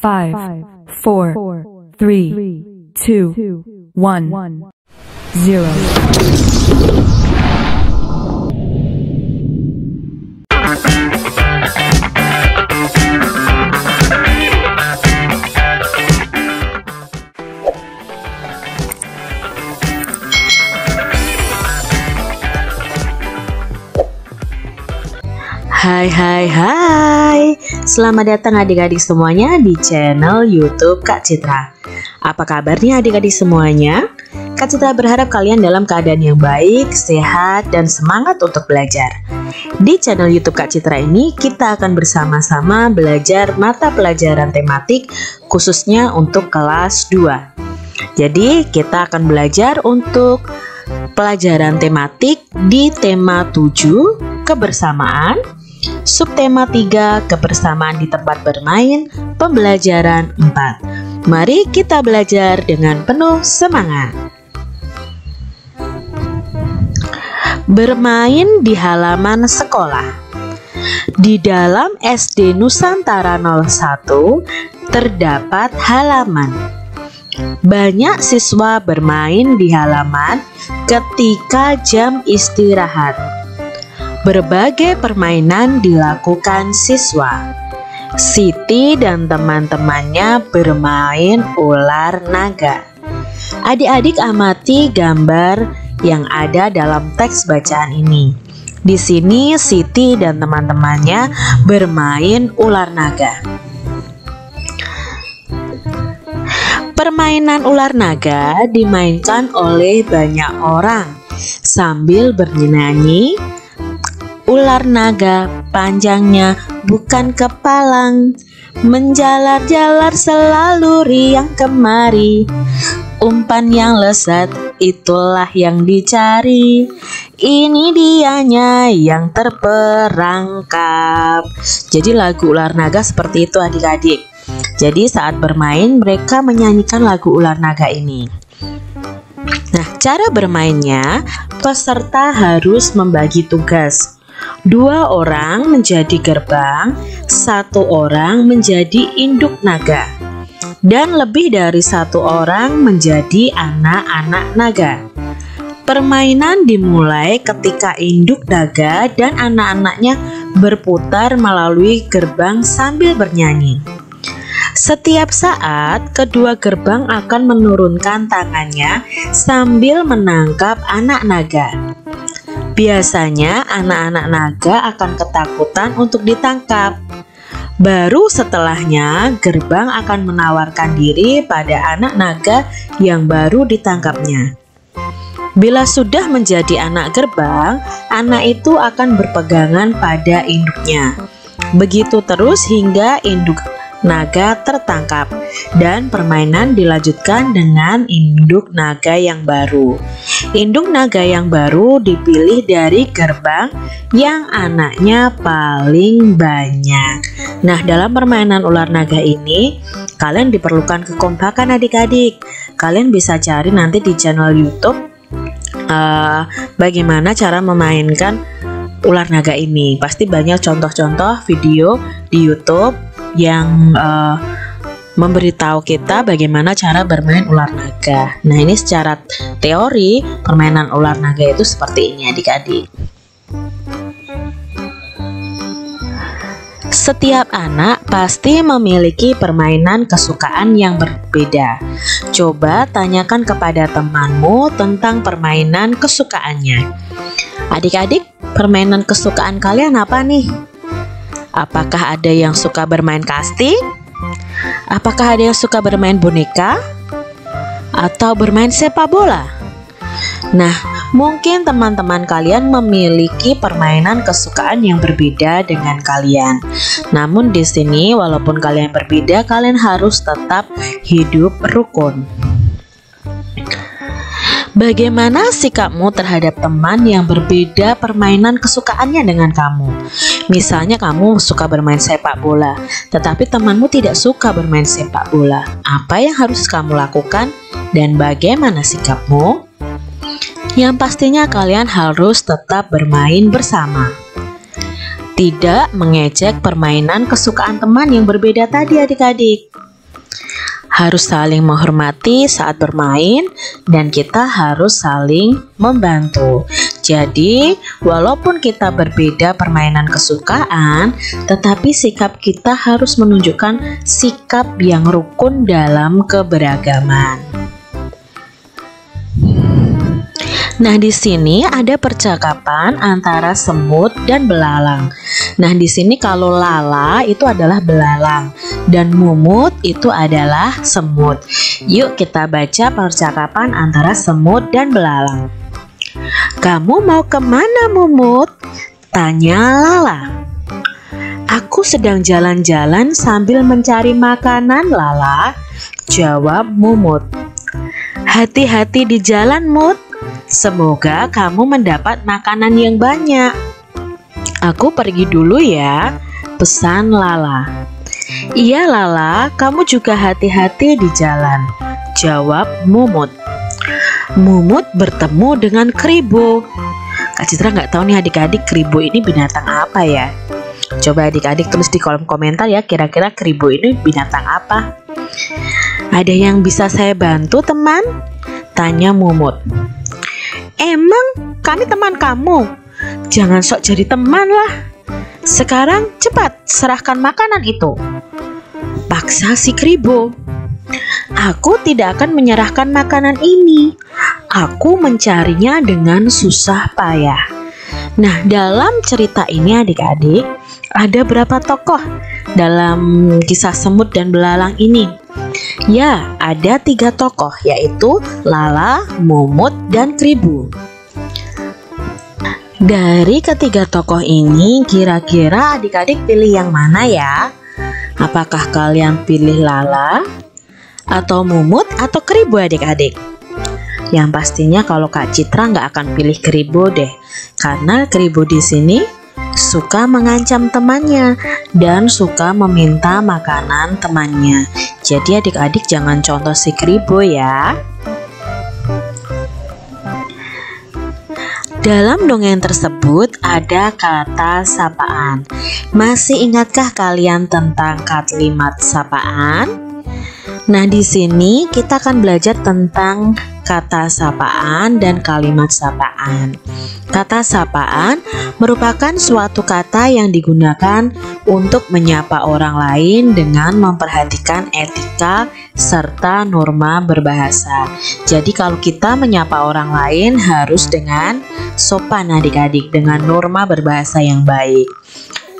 five, four, three, two, one, zero. Hai hai hai Selamat datang adik-adik semuanya di channel youtube Kak Citra. Apa kabarnya adik-adik semuanya? Kak Citra berharap kalian dalam keadaan yang baik, sehat, dan semangat untuk belajar. Di channel youtube Kak Citra ini kita akan bersama-sama belajar mata pelajaran tematik khususnya untuk kelas 2 Jadi kita akan belajar untuk pelajaran tematik di tema 7 kebersamaan Subtema 3 kebersamaan di tempat bermain Pembelajaran 4 Mari kita belajar dengan penuh semangat. Bermain di halaman sekolah. Di dalam SD Nusantara 01 terdapat halaman. Banyak siswa bermain di halaman ketika jam istirahat Berbagai permainan dilakukan siswa. Siti dan teman-temannya bermain ular naga. Adik-adik amati gambar yang ada dalam teks bacaan ini. Di sini Siti dan teman-temannya bermain ular naga. Permainan ular naga dimainkan oleh banyak orang sambil bernyanyi Ular naga panjangnya bukan kepalang Menjalar-jalar selalu riang kemari. Umpan yang lezat itulah yang dicari. Ini dianya yang terperangkap. Jadi lagu ular naga seperti itu adik-adik. Jadi saat bermain mereka menyanyikan lagu ular naga ini. Nah cara bermainnya peserta harus membagi tugas Dua orang menjadi gerbang, satu orang menjadi induk naga, dan lebih dari satu orang menjadi anak-anak naga. Permainan dimulai ketika induk naga dan anak-anaknya berputar melalui gerbang sambil bernyanyi. Setiap saat, kedua gerbang akan menurunkan tangannya sambil menangkap anak naga. Biasanya anak-anak naga akan ketakutan untuk ditangkap. Baru setelahnya gerbang akan menawarkan diri pada anak naga yang baru ditangkapnya. Bila sudah menjadi anak gerbang, anak itu akan berpegangan pada induknya. Begitu terus hingga induk naga tertangkap dan permainan dilanjutkan dengan induk naga yang baru. Induk naga yang baru dipilih dari gerbang yang anaknya paling banyak. Nah, dalam permainan ular naga ini, kalian diperlukan kekompakan adik-adik. Kalian bisa cari nanti di channel YouTube uh, bagaimana cara memainkan ular naga ini. Pasti banyak contoh-contoh video di YouTube yang uh, memberitahu kita bagaimana cara bermain ular naga. Nah, ini secara teori permainan ular naga itu seperti ini adik-adik. Setiap anak pasti memiliki permainan kesukaan yang berbeda. Coba tanyakan kepada temanmu tentang permainan kesukaannya. Adik-adik, permainan kesukaan kalian apa nih? Apakah ada yang suka bermain casting? Apakah ada yang suka bermain boneka? Atau bermain sepak bola? Nah, mungkin teman-teman kalian memiliki permainan kesukaan yang berbeda dengan kalian. Namun di sini walaupun kalian berbeda, kalian harus tetap hidup rukun. Bagaimana sikapmu terhadap teman yang berbeda permainan kesukaannya dengan kamu? Misalnya kamu suka bermain sepak bola, tetapi temanmu tidak suka bermain sepak bola. Apa yang harus kamu lakukan dan bagaimana sikapmu? Yang pastinya kalian harus tetap bermain bersama. Tidak mengejek permainan kesukaan teman yang berbeda tadi adik-adik. Harus saling menghormati saat bermain dan kita harus saling membantu. Jadi, walaupun kita berbeda permainan kesukaan, tetapi sikap kita harus menunjukkan sikap yang rukun dalam keberagaman. Nah, di sini ada percakapan antara semut dan belalang. Nah, di sini kalau lala itu adalah belalang dan mumut itu adalah semut. Yuk kita baca percakapan antara semut dan belalang. Kamu mau ke mana mumut? Tanya Lala. Aku sedang jalan-jalan sambil mencari makanan Lala. Jawab Mumut. Hati-hati di jalan Mut, Semoga kamu mendapat makanan yang banyak. Aku pergi dulu ya, pesan Lala. Iya Lala, kamu juga hati-hati di jalan, jawab Mumut. Mumut bertemu dengan Kribo. Kak Citra nggak tahu nih adik-adik Kribo ini binatang apa ya? Coba adik-adik tulis di kolom komentar ya kira-kira Kribo ini binatang apa? Ada yang bisa saya bantu teman? Tanya Mumut. Emang kami teman kamu? Jangan sok jadi teman lah. Sekarang cepat serahkan makanan itu. Paksa si Kribo. Aku tidak akan menyerahkan makanan ini. Aku mencarinya dengan susah payah. Nah, dalam cerita ini adik-adik, ada berapa tokoh dalam kisah semut dan belalang ini? Ya, ada tiga tokoh yaitu Lala, Mumut, dan Kribu. Dari ketiga tokoh ini, kira-kira adik-adik pilih yang mana ya? Apakah kalian pilih Lala, atau Mumut, atau Kribu adik-adik? Yang pastinya kalau Kak Citra nggak akan pilih Kribo deh, karena Kribo di sini suka mengancam temannya dan suka meminta makanan temannya. Jadi adik-adik jangan contoh si kribo ya. Dalam dongeng tersebut ada kata sapaan. Masih ingatkah kalian tentang kalimat sapaan? Nah, di sini kita akan belajar tentang kata sapaan dan kalimat sapaan. Kata sapaan merupakan suatu kata yang digunakan untuk menyapa orang lain dengan memperhatikan etika serta norma berbahasa. Jadi kalau kita menyapa orang lain harus dengan sopan adik-adik dengan norma berbahasa yang baik.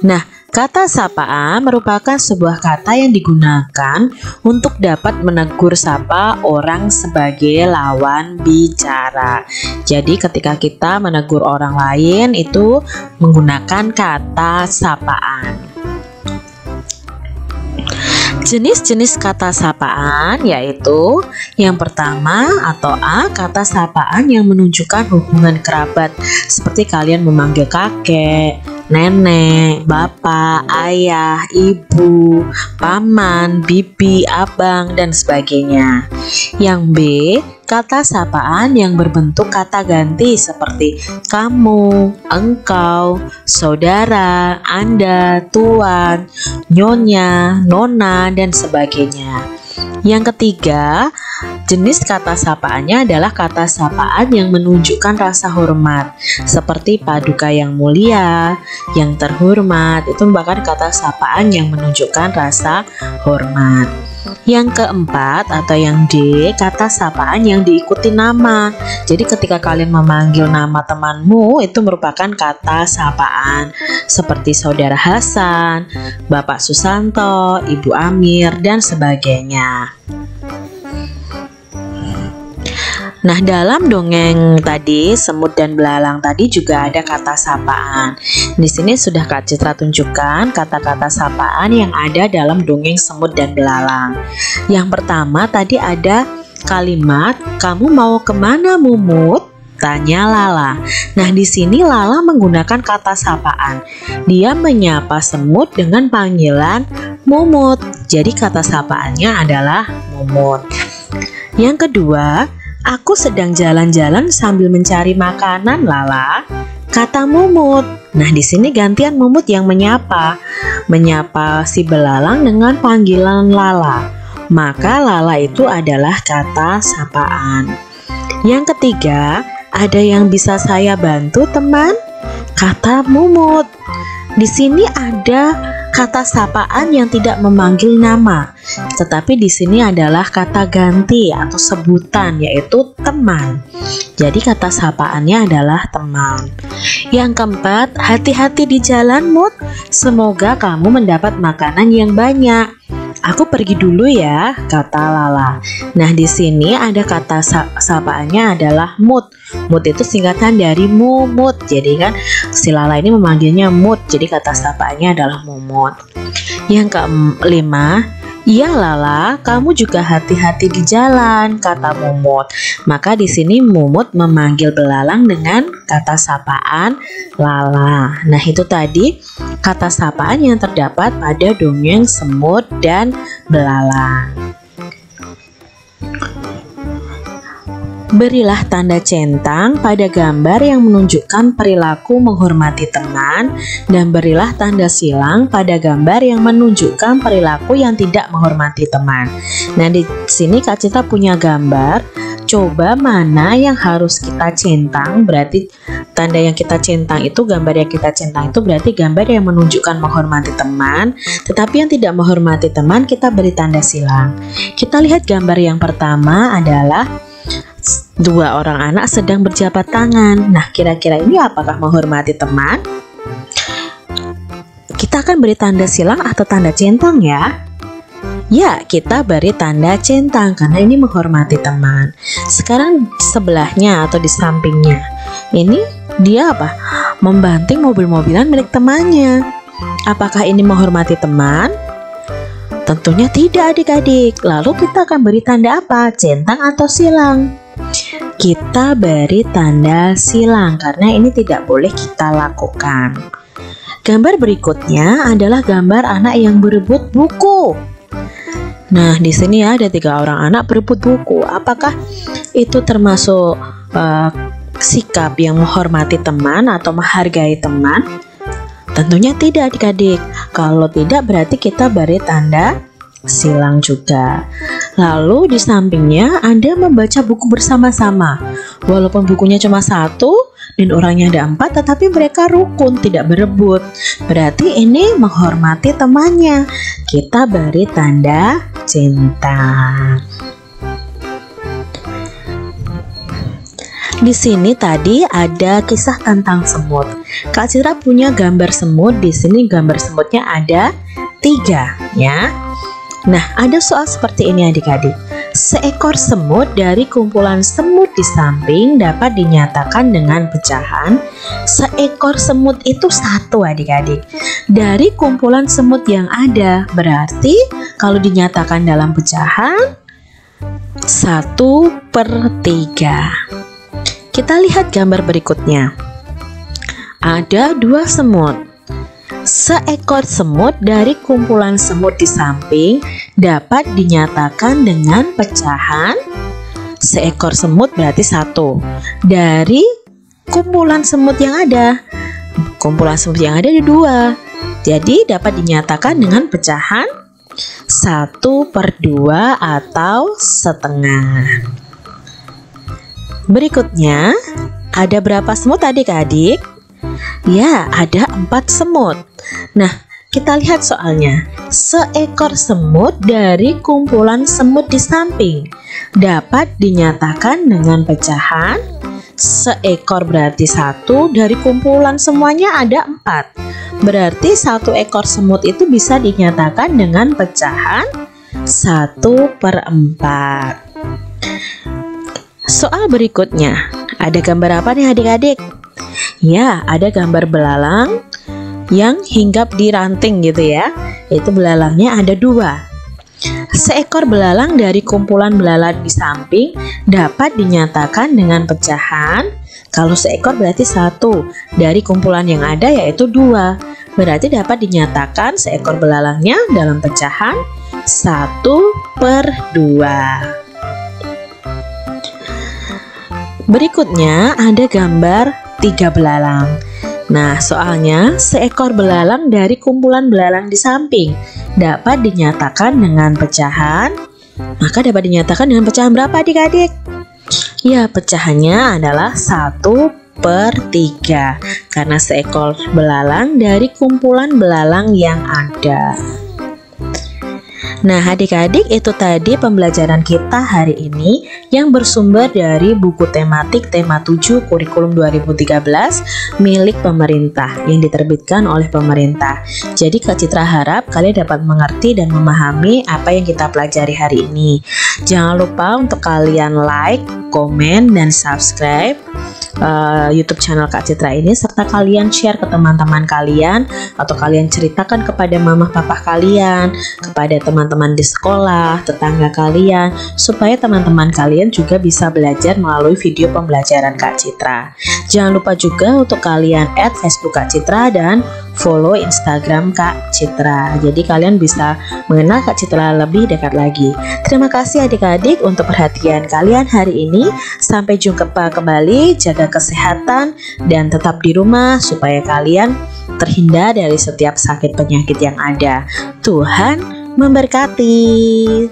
Nah, Kata sapaan merupakan sebuah kata yang digunakan untuk dapat menegur sapa orang sebagai lawan bicara. Jadi ketika kita menegur orang lain itu menggunakan kata sapaan. Jenis-jenis kata sapaan yaitu yang pertama atau A kata sapaan yang menunjukkan hubungan kerabat seperti kalian memanggil kakek, nenek, bapak, ayah, ibu, paman, bibi, abang, dan sebagainya. Yang B, kata sapaan yang berbentuk kata ganti seperti kamu, engkau, saudara, anda, tuan, nyonya, nona, dan sebagainya. Yang ketiga, jenis kata sapaannya adalah kata sapaan yang menunjukkan rasa hormat, seperti paduka yang mulia, yang terhormat, itu merupakan kata sapaan yang menunjukkan rasa hormat. Yang keempat atau yang D, kata sapaan yang diikuti nama. Jadi ketika kalian memanggil nama temanmu itu merupakan kata sapaan seperti saudara Hasan, Bapak Susanto, Ibu Amir dan sebagainya. Nah, dalam dongeng tadi, semut dan belalang tadi juga ada kata sapaan. Di sini sudah Kak Citra tunjukkan kata-kata sapaan yang ada dalam dongeng semut dan belalang. Yang pertama tadi ada kalimat, kamu mau ke mana Mumut? Tanya Lala. Nah, di sini Lala menggunakan kata sapaan. Dia menyapa semut dengan panggilan Mumut. Jadi kata sapaannya adalah Mumut. Yang kedua, Aku sedang jalan-jalan sambil mencari makanan, Lala. kata mumut. Nah, di sini gantian mumut yang menyapa. Menyapa si belalang dengan panggilan lala. Maka lala itu adalah kata sapaan. Yang ketiga, ada yang bisa saya bantu, teman? Kata mumut. Di sini ada kata sapaan yang tidak memanggil nama, tetapi di sini adalah kata ganti atau sebutan yaitu teman. Jadi kata sapaannya adalah teman. Yang keempat, hati-hati di jalan, Mut. Semoga kamu mendapat makanan yang banyak. Aku pergi dulu ya, kata Lala. Nah, di sini ada kata sa sapaannya adalah mut. Mut itu singkatan dari mumut. Jadi kan si Lala ini memanggilnya mut. Jadi kata sapaannya adalah mumut. Yang kelima, Iya Lala, kamu juga hati-hati di jalan, kata Mumut. Maka di sini Mumut memanggil belalang dengan kata sapaan Lala. Nah itu tadi kata sapaan yang terdapat pada dongeng semut dan belalang. Berilah tanda centang pada gambar yang menunjukkan perilaku menghormati teman dan berilah tanda silang pada gambar yang menunjukkan perilaku yang tidak menghormati teman. Nah, di sini Kak Cita punya gambar. Coba mana yang harus kita centang? Berarti tanda yang kita centang itu gambar yang kita centang itu berarti gambar yang menunjukkan menghormati teman, tetapi yang tidak menghormati teman kita beri tanda silang. Kita lihat gambar yang pertama adalah Dua orang anak sedang berjabat tangan. Nah, kira-kira ini apakah menghormati teman? Kita akan beri tanda silang atau tanda centang ya. Ya, kita beri tanda centang karena ini menghormati teman. Sekarang sebelahnya atau di sampingnya. Ini dia apa? Membanting mobil-mobilan milik temannya. Apakah ini menghormati teman? Tentunya tidak adik-adik. Lalu kita akan beri tanda apa? Centang atau silang? Kita beri tanda silang karena ini tidak boleh kita lakukan. Gambar berikutnya adalah gambar anak yang berebut buku. Nah, di sini ada tiga orang anak berebut buku. Apakah itu termasuk uh, sikap yang menghormati teman atau menghargai teman? Tentunya tidak adik-adik. Kalau tidak berarti kita beri tanda silang juga. Lalu di sampingnya Anda membaca buku bersama-sama. Walaupun bukunya cuma satu dan orangnya ada empat, tetapi mereka rukun, tidak berebut. Berarti ini menghormati temannya. Kita beri tanda cinta. Di sini tadi ada kisah tentang semut. Kak Citra punya gambar semut. Di sini gambar semutnya ada tiga, ya. Nah, ada soal seperti ini adik-adik. Seekor semut dari kumpulan semut di samping dapat dinyatakan dengan pecahan. Seekor semut itu satu adik-adik. Dari kumpulan semut yang ada, berarti kalau dinyatakan dalam pecahan, satu per tiga. Kita lihat gambar berikutnya. Ada dua semut. Seekor semut dari kumpulan semut di samping dapat dinyatakan dengan pecahan seekor semut berarti satu dari kumpulan semut yang ada. Kumpulan semut yang ada ada dua, jadi dapat dinyatakan dengan pecahan satu per dua atau setengah. Berikutnya, ada berapa semut adik-adik? Ya, ada empat semut. Nah, kita lihat soalnya. Seekor semut dari kumpulan semut di samping dapat dinyatakan dengan pecahan seekor berarti satu dari kumpulan semuanya ada empat berarti satu ekor semut itu bisa dinyatakan dengan pecahan satu per empat soal berikutnya ada gambar apa nih adik-adik ya ada gambar belalang yang hinggap di ranting gitu ya. Itu belalangnya ada dua. Seekor belalang dari kumpulan belalang di samping dapat dinyatakan dengan pecahan. Kalau seekor berarti satu, dari kumpulan yang ada yaitu dua. Berarti dapat dinyatakan seekor belalangnya dalam pecahan satu per dua. Berikutnya ada gambar tiga belalang. Nah, soalnya seekor belalang dari kumpulan belalang di samping dapat dinyatakan dengan pecahan, maka dapat dinyatakan dengan pecahan berapa adik-adik? Ya, pecahannya adalah 1 per 3 karena seekor belalang dari kumpulan belalang yang ada. Nah, adik-adik itu tadi pembelajaran kita hari ini yang bersumber dari buku tematik tema 7 kurikulum 2013 milik pemerintah yang diterbitkan oleh pemerintah. Jadi Kak Citra harap kalian dapat mengerti dan memahami apa yang kita pelajari hari ini. Jangan lupa untuk kalian like, komen, dan subscribe uh, YouTube channel Kak Citra ini serta kalian share ke teman-teman kalian atau kalian ceritakan kepada mama papa kalian, kepada teman-teman di sekolah, tetangga kalian supaya teman-teman kalian juga bisa belajar melalui video pembelajaran Kak Citra. Jangan lupa juga untuk kalian add Facebook Kak Citra dan follow Instagram Kak Citra. Jadi kalian bisa mengenal Kak Citra lebih dekat lagi. Terima kasih adik-adik untuk perhatian kalian hari ini. Sampai jumpa kembali, jaga kesehatan dan tetap di rumah supaya kalian terhindar dari setiap sakit penyakit yang ada. Tuhan memberkati.